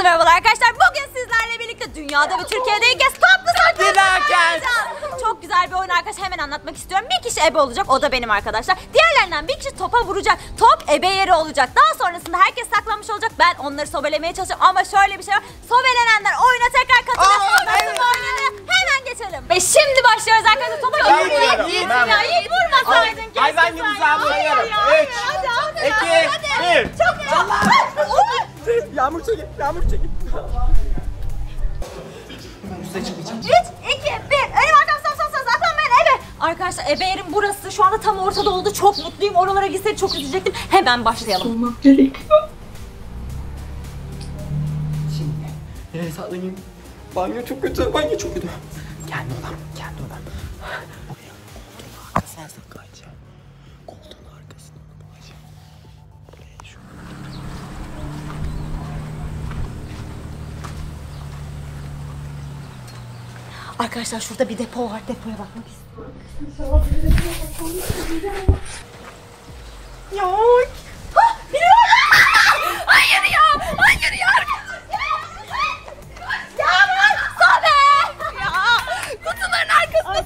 Herkese merhabalar arkadaşlar. Bugün sizlerle birlikte dünyada ve Türkiye'de ilk kez Dilerken. oynayacağız. Çok güzel bir oyun arkadaşlar. Hemen anlatmak istiyorum. Bir kişi ebe olacak. O da benim arkadaşlar. Diğerlerinden bir kişi topa vuracak. Top ebe yeri olacak. Daha sonrasında herkes saklanmış olacak. Ben onları sobelemeye çalışacağım. Ama şöyle bir şey var. Sobelenenler oyuna tekrar katılıyor. Nasıl oynanıyor? Hemen geçelim. Ve şimdi başlıyoruz arkadaşlar. Topa Ben Yiğit, vuruyorum, Yiğit ben ya. Yiğit vurmasaydın. sen gibi ya. sayıyorum. Hayır ya, Üç, Hadi hadi. iki, hadi. bir. Çok çok. Yağmur çekil, yağmur çekil. Ben üstüne çıkmayacağım. 3, 2, 1. Önüm arkam sağ sağ sağ saklanmayın ebe. Arkadaşlar ebe yerim burası. Şu anda tam ortada oldu. Çok mutluyum. Oralara gitseydim çok üzülecektim. Hemen başlayalım. Olmam gerekiyor. Şimdi nereye saklanayım? Banyo çok kötü, banyo çok kötü. Kendi odam, kendi odam. Arkadaşlar şurada bir depo var. Depoya bakmak istiyorum. Ya. Ha, biri var. Hayır ya. Hayır ya.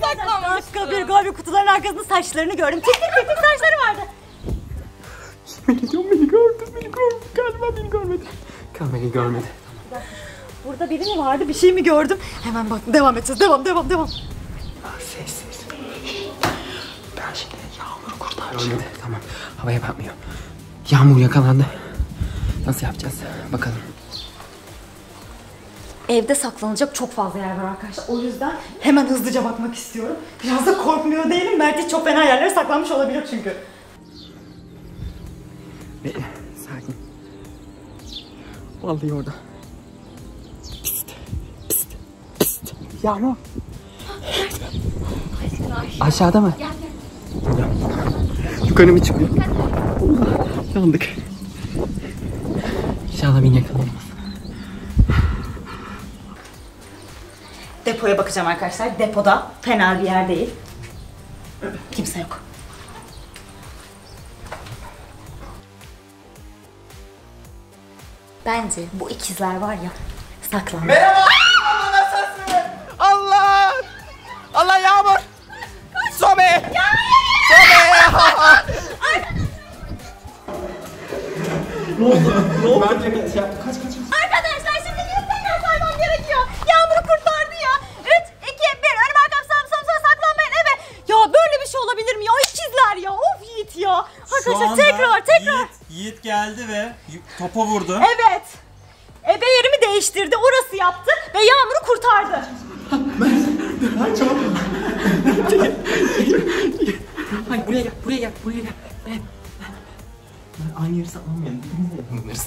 Saklanmış. Dakika bir galiba kutuların arkasında saçlarını gördüm. Tek tek tek saçları vardı. Yemin ediyorum beni gördü, beni gördü. Galiba beni görmedi. Galiba beni görmedi. Burada biri mi vardı? Bir şey mi gördüm? Hemen bak devam edeceğiz. Devam devam devam. Ah, Sessiz. Ben şimdi Yağmur'u kurtaracağım. Görmedi. Tamam. Havaya bakmıyor. Yağmur yakalandı. Nasıl yapacağız? Bakalım. Evde saklanacak çok fazla yer var arkadaşlar. O yüzden hemen hızlıca bakmak istiyorum. Biraz da korkmuyor değilim. Belki çok fena yerlere saklanmış olabilir çünkü. Bekle. Sakin. Vallahi orada. Yağmur. Aşağıda mı? Gel gel. Yukarı mı çıkıyor? Yandık. İnşallah beni yakalayamaz. Depoya bakacağım arkadaşlar. Depoda fena bir yer değil. Kimse yok. Bence bu ikizler var ya saklanmış. Merhaba. Sobe. Sobe. ne oldu? Ne oldu? Ben de kaç yaptım. Kaç kaç. Arkadaşlar şimdi yüzden saymam gerekiyor. Yağmur'u kurtardı ya. 3, 2, 1. Önüm arkam sağım sağım sağ saklanmayın eve. Ya böyle bir şey olabilir mi ya? İkizler ya. Of Yiğit ya. Arkadaşlar tekrar tekrar. Yiğit, Yiğit geldi ve topa vurdu. Evet. Ebe yerimi değiştirdi. Orası yaptı ve Yağmur'u kurtardı. Hayır buraya gel, buraya gel, buraya gel. Ben, ben aynı yeri saklanmayalım. Birbirimize yakalanırız.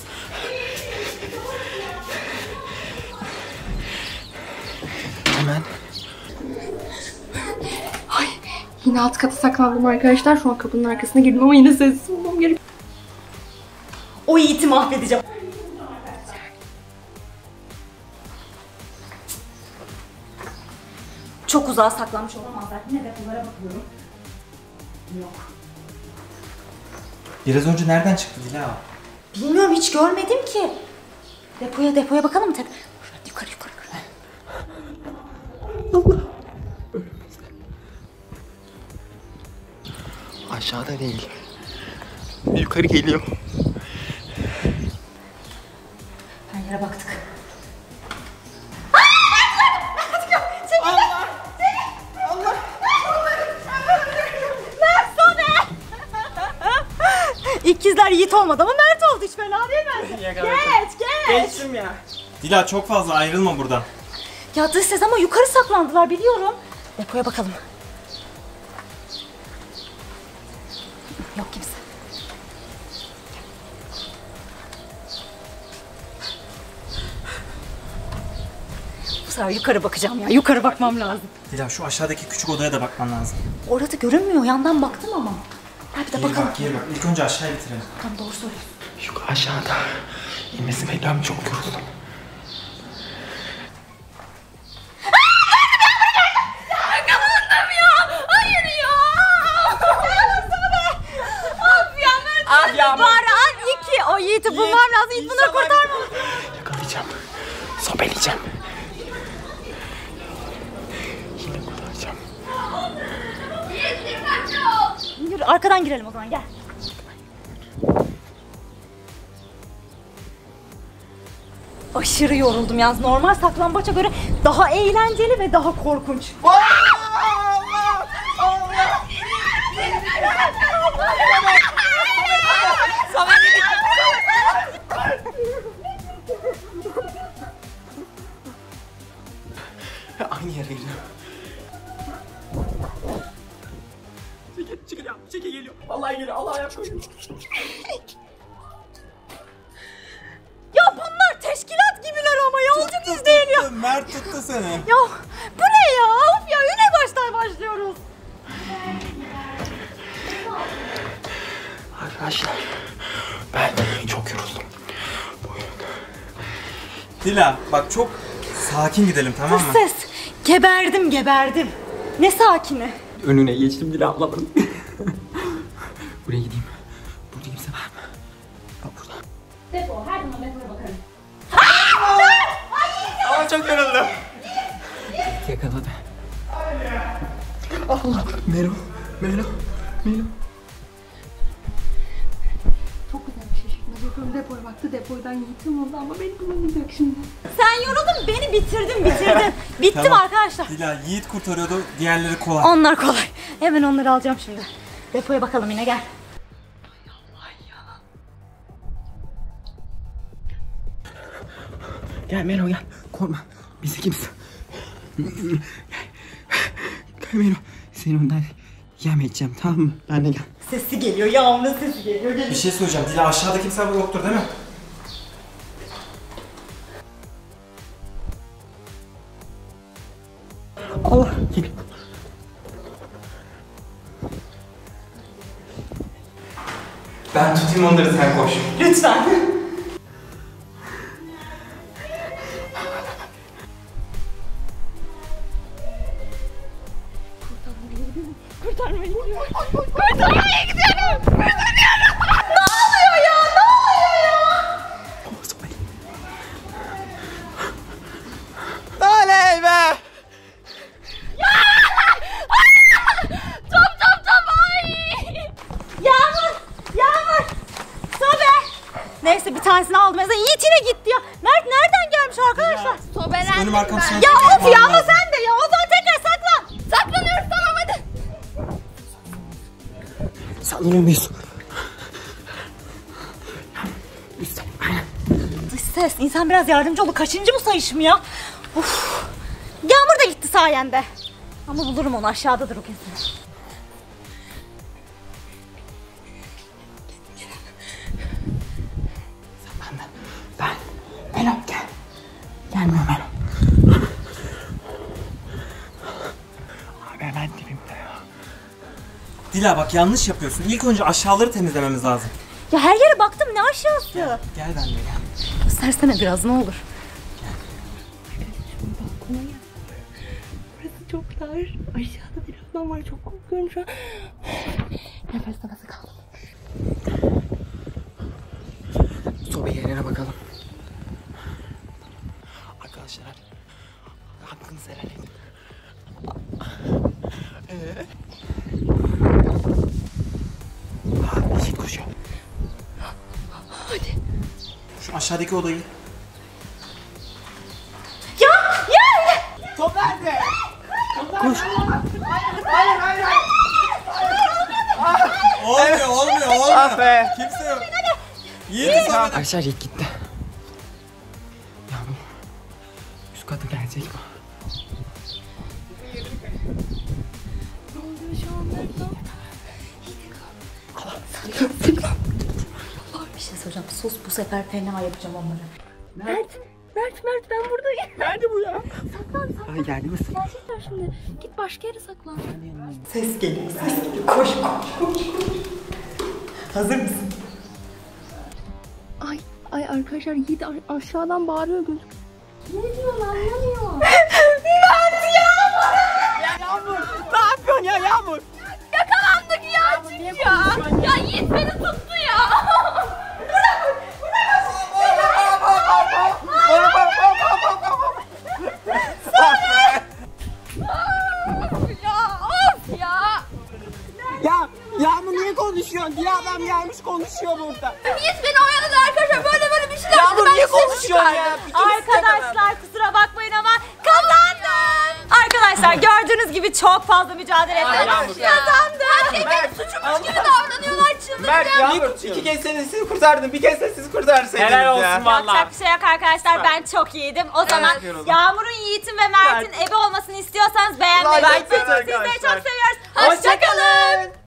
Hemen. Yine alt kata saklandım arkadaşlar. Şu an kapının arkasına girdim ama yine sessiz olmam gerekiyor. O Yiğit'i mahvedeceğim. Çok uzağa saklanmış olamazlar. Yine depolara bakıyorum. Yok. Biraz önce nereden çıktı Dila? Bilmiyorum hiç görmedim ki. Depoya depoya bakalım mı tek? Şurada yukarı yukarı yukarı. Aşağıda değil. Yukarı geliyor. Her yere baktık. Mert Soner! İkizler Yiğit olmadı ama Mert oldu hiç fena değil bence. Geç geç. Geçtim ya. Dila çok fazla ayrılma buradan. Ya dış ses ama yukarı saklandılar biliyorum. Depoya bakalım. Yok kimse. Bu sefer yukarı bakacağım ya. Yukarı bakmam lazım. Dila şu aşağıdaki küçük odaya da bakman lazım. Orada görünmüyor. Yandan baktım ama. Bir de bakalım. bak, geri bak. İlk önce aşağıya bitirelim. Tam doğru söylüyorsun. Şu aşağıda. İnmesi bekliyorum çok yoruldum. Ah Yiğit'i bulmam lazım. Yiğit bunları kurtarmam. Yakalayacağım. Sobeleyeceğim. Arkadan girelim o zaman gel. Aşırı yoruldum yalnız. Normal saklambaça göre daha eğlenceli ve daha korkunç. Aynı yere gidiyorum. Ya. Çekil geliyor. Vallahi geliyor. Allah ayak koyuyor. Ya bunlar teşkilat gibiler ama yolcu izleyin ya. Mert tuttu seni. Ya bu ne ya? Of ya yine baştan başlıyoruz. Arkadaşlar ben çok yoruldum. Dila bak çok sakin gidelim tamam mı? Ses. Geberdim geberdim. Ne sakini. Önüne geçtim bile ablamın. Buraya gideyim. Burada kimse var mı? Bak burada. Depo her zaman depoya bakarım. Aa çok yoruldum. Yakaladı. Allah. Melo. Melo. Melo. Çok güzel bir şey şeklinde bakıyorum depoya baktı depoydan yiğitim oldu ama beni bulamayacak şimdi. Sen yoruldun beni bitirdin bitirdin. Bittim Tamam. arkadaşlar. Dila Yiğit kurtarıyordu diğerleri kolay. Onlar kolay. Hemen onları alacağım şimdi. Depoya bakalım yine gel. Gel Melo gel. Korkma. Biz ikimiz. Gel Melo. Seni ondan yemeyeceğim tamam mı? Ben de gel. Sesi geliyor yağmurun sesi geliyor. Bir şey söyleyeceğim. Dila aşağıda kimse yoktur değil mi? Allah. Gel. Ben tutayım onları sen koş. Lütfen. Kurtarmaya gidiyorum. Kurtarmaya gidiyorum. Kurtarıyorum. Ne oluyor ya? Ne oluyor ya? Oley be! Neyse bir tanesini aldım. Yiğit yine gitti ya. Mert nereden gelmiş arkadaşlar? Önüm arkam sana Ya of ya ama sen Sallanıyor muyuz? Dış ses. İnsan biraz yardımcı olur. Kaçıncı bu sayışım ya? Of. Yağmur da gitti sayende. Ama bulurum onu aşağıdadır o kesin. Dila bak yanlış yapıyorsun. İlk önce aşağıları temizlememiz lazım. Ya her yere baktım ne aşağısı? Gel benimle gel. Göstersene biraz ne olur. Burası çok dar. Aşağıda bir adam var çok korkuyorum şu an. Nefes nefese kaldım. Şu aşağıdaki odayı. Ya ya. Top nerede? Olmuyor olmuyor olmuyor. Ah be. Kimse yok. Yiğit'i sonra Arkadaşlar Yiğit gitti. Ya bu üst katı gelecek mi? Bir şey söyleyeceğim. Sus bu sefer fena yapacağım onları. Mert, Mert, Mert ben buradayım. Nerede bu ya? Saklan, saklan. Ay geldi misin? Gerçekten şimdi. Git başka yere saklan. Ses geliyor ses geliyor. Koş koş koş. Hazır mısın? Ay, ay arkadaşlar Yiğit aşağıdan bağırıyor göz. Ne diyorsun anlamıyor. Mert Yağmur. Ne yapıyorsun ya Yağmur? Yakalandık ya çık ya. Ya Yiğit beni tuttu ya. Bana bak bak bak bak. konuşuyorsun? Diye adam gelmiş konuşuyor burada. Yiğit beni oyaladı arkadaşlar böyle böyle bir şeyler. Yağmur niye konuşuyorsun ya? Arkadaşlar kusura bakmayın ama kazandım. Arkadaşlar gördüğünüz gibi çok fazla mücadele ettim. Kazandım. Her şey benim suçummuş gibi davranıyorlar çıldıracağım. Mert Yağmur iki kez seni siz kurtardın. Bir kez siz kurtarsaydınız Helal olsun valla. Yapacak bir şey yok arkadaşlar. Ben çok iyiydim. O zaman. Yağmur'un, Yiğit'in ve Mert'in ebe olmasını istiyorsanız beğenmeyi unutmayın. Sizleri çok seviyoruz. Hoşçakalın.